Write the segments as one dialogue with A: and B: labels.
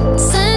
A: Sun.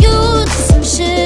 A: You, some shit